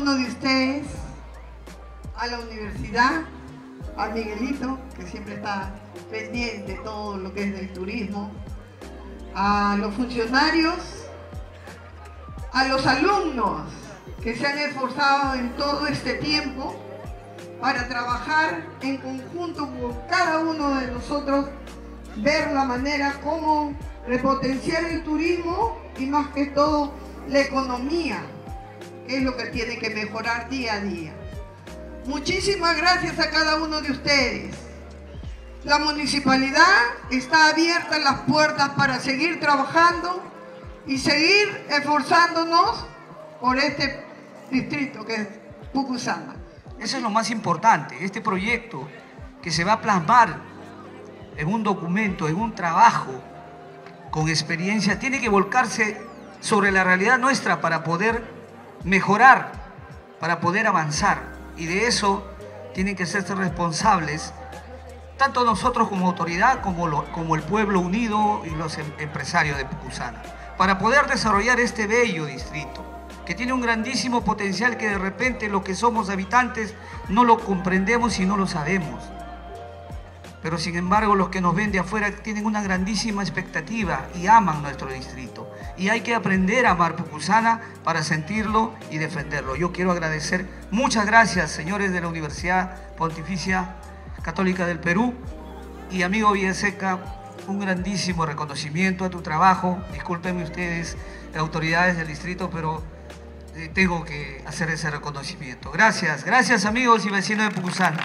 uno de ustedes, a la universidad, a Miguelito, que siempre está pendiente de todo lo que es del turismo, a los funcionarios, a los alumnos que se han esforzado en todo este tiempo para trabajar en conjunto con cada uno de nosotros, ver la manera como repotenciar el turismo y más que todo la economía, es lo que tiene que mejorar día a día. Muchísimas gracias a cada uno de ustedes. La municipalidad está abierta las puertas para seguir trabajando y seguir esforzándonos por este distrito que es Pucusama. Eso es lo más importante, este proyecto que se va a plasmar en un documento, en un trabajo con experiencia, tiene que volcarse sobre la realidad nuestra para poder mejorar, para poder avanzar. Y de eso tienen que ser responsables tanto nosotros como autoridad, como, como el pueblo unido y los em, empresarios de Pucusana, para poder desarrollar este bello distrito, que tiene un grandísimo potencial que de repente los que somos habitantes no lo comprendemos y no lo sabemos pero sin embargo los que nos ven de afuera tienen una grandísima expectativa y aman nuestro distrito. Y hay que aprender a amar Pucusana para sentirlo y defenderlo. Yo quiero agradecer, muchas gracias señores de la Universidad Pontificia Católica del Perú y amigo Villaseca, un grandísimo reconocimiento a tu trabajo. Discúlpenme ustedes, autoridades del distrito, pero eh, tengo que hacer ese reconocimiento. Gracias, gracias amigos y vecinos de Pucusana.